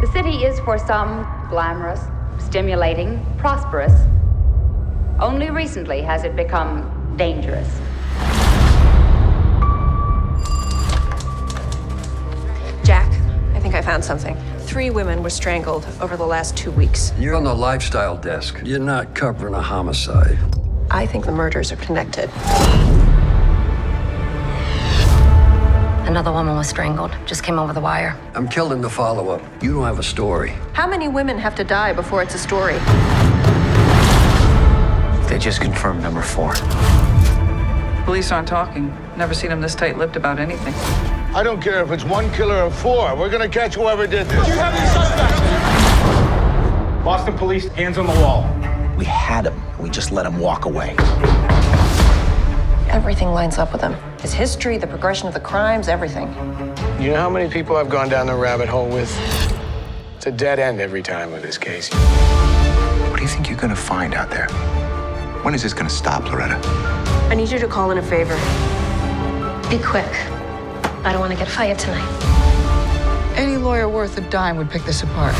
The city is for some glamorous, stimulating, prosperous. Only recently has it become dangerous. Jack, I think I found something. Three women were strangled over the last two weeks. You're on the lifestyle desk. You're not covering a homicide. I think the murders are connected. Another woman was strangled. Just came over the wire. I'm killing the follow up. You don't have a story. How many women have to die before it's a story? They just confirmed number four. Police aren't talking. Never seen them this tight lipped about anything. I don't care if it's one killer or four. We're gonna catch whoever did this. Do you have any suspects? Boston police, hands on the wall. We had him. We just let him walk away. Everything lines up with him. His history, the progression of the crimes, everything. You know how many people I've gone down the rabbit hole with? It's a dead end every time with this case. What do you think you're gonna find out there? When is this gonna stop, Loretta? I need you to call in a favor. Be quick. I don't want to get fired tonight. Any lawyer worth a dime would pick this apart.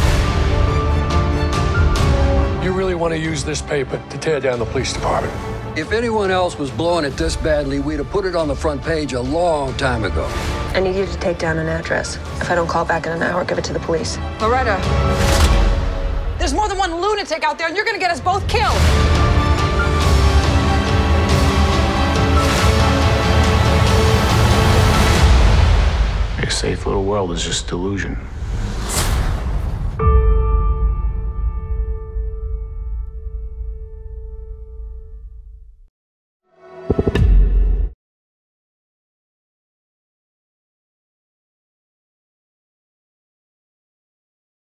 You really want to use this paper to tear down the police department? If anyone else was blowing it this badly, we'd have put it on the front page a long time ago. I need you to take down an address. If I don't call back in an hour, give it to the police. Loretta. There's more than one lunatic out there, and you're gonna get us both killed. Your safe little world is just delusion.